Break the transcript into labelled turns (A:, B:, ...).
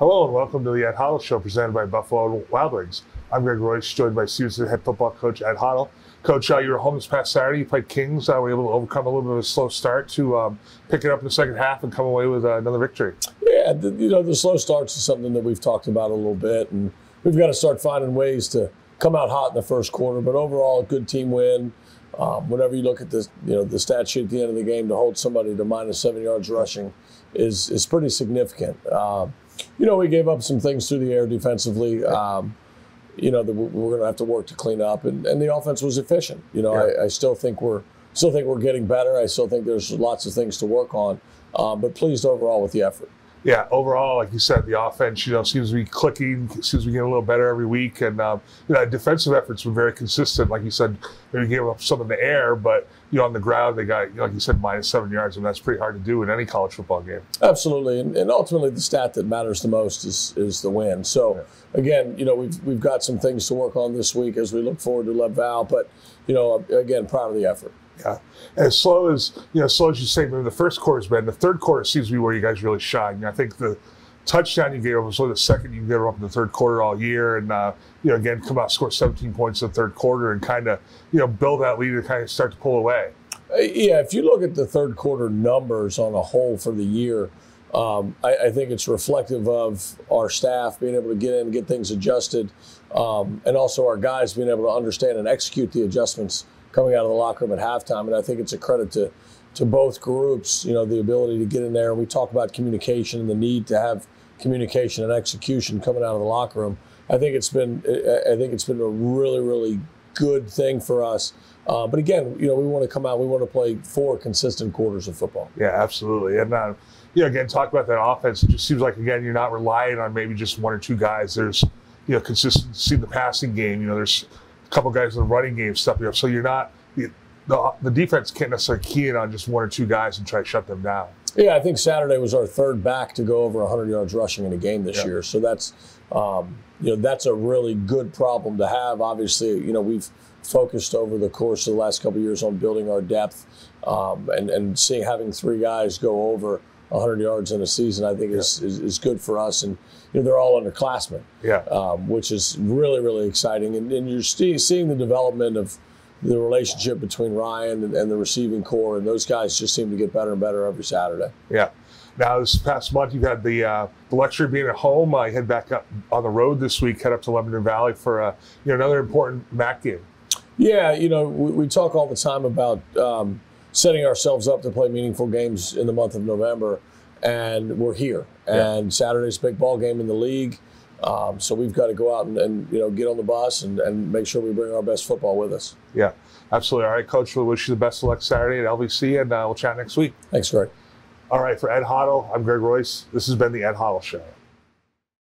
A: Hello and welcome to the Ed Hottle Show presented by Buffalo Wild Wings. I'm Greg Royce, joined by Stevenson head football coach Ed Hottle. Coach, uh, you were home this past Saturday. You played King's. Uh, were able to overcome a little bit of a slow start to um, pick it up in the second half and come away with uh, another victory.
B: Yeah, the, you know the slow starts is something that we've talked about a little bit, and we've got to start finding ways to come out hot in the first quarter. But overall, a good team win. Um, whenever you look at this, you know the stat sheet at the end of the game to hold somebody to minus seven yards rushing is is pretty significant. Uh, you know, we gave up some things through the air defensively. Um, you know, that we're going to have to work to clean up, and, and the offense was efficient. You know, yeah. I, I, still think we're still think we're getting better. I still think there's lots of things to work on, um, but pleased overall with the effort
A: yeah, overall, like you said, the offense, you know, seems to be clicking, seems to be getting a little better every week, and um, you know, defensive efforts were very consistent. Like you said, they gave up some in the air, but you know, on the ground, they got, you know, like you said, minus seven yards, and that's pretty hard to do in any college football game.
B: Absolutely, and, and ultimately, the stat that matters the most is is the win. So, yeah. again, you know, we've we've got some things to work on this week as we look forward to Lev Val, but you know, again, proud of the effort.
A: Yeah. As slow as you know, slow as you say, maybe the first quarter's been. The third quarter seems to be where you guys really shine. I think the touchdown you gave up was the second you gave up in the third quarter all year, and uh, you know, again, come out score 17 points in the third quarter and kind of you know build that lead and kind of start to pull away.
B: Uh, yeah, if you look at the third quarter numbers on a whole for the year. Um, I, I, think it's reflective of our staff being able to get in and get things adjusted, um, and also our guys being able to understand and execute the adjustments coming out of the locker room at halftime. And I think it's a credit to to both groups, you know, the ability to get in there. And we talk about communication and the need to have communication and execution coming out of the locker room. I think it's been I think it's been a really really good thing for us. Uh, but again, you know, we want to come out. We want to play four consistent quarters of football.
A: Yeah, absolutely. And uh, you know, again, talk about that offense. It just seems like again you're not relying on maybe just one or two guys. There's you know consistency in the passing game. You know, there's couple guys in the running game stepping up. So you're not the, the defense can't necessarily key in on just one or two guys and try to shut them down.
B: Yeah, I think Saturday was our third back to go over 100 yards rushing in a game this yeah. year. So that's um, you know that's a really good problem to have. Obviously, you know we've focused over the course of the last couple years on building our depth um, and and seeing having three guys go over 100 yards in a season, I think yeah. is, is, is good for us. And you know, they're all underclassmen,
A: yeah,
B: um, which is really really exciting. And, and you're seeing the development of the relationship between Ryan and, and, the receiving corps, and those guys just seem to get better and better every Saturday.
A: Yeah. Now, this past month, you've had the uh, the luxury of being at home. I head back up on the road this week, head up to Lebanon Valley for uh, you know another important MAC game.
B: Yeah, you know, we, we talk all the time about um, setting ourselves up to play meaningful games in the month of November, and we're here. And yeah. Saturday's a big ball game in the league. Um, so we've got to go out and, and, you know get on the bus and, and make sure we bring our best football with us.
A: Yeah, absolutely. All right, Coach. We wish you the best of luck Saturday at LVC, and uh, we'll chat next week.
B: Thanks, Greg.
A: All right, for Ed Hottle, I'm Greg Royce. This has been the Ed Hottle Show.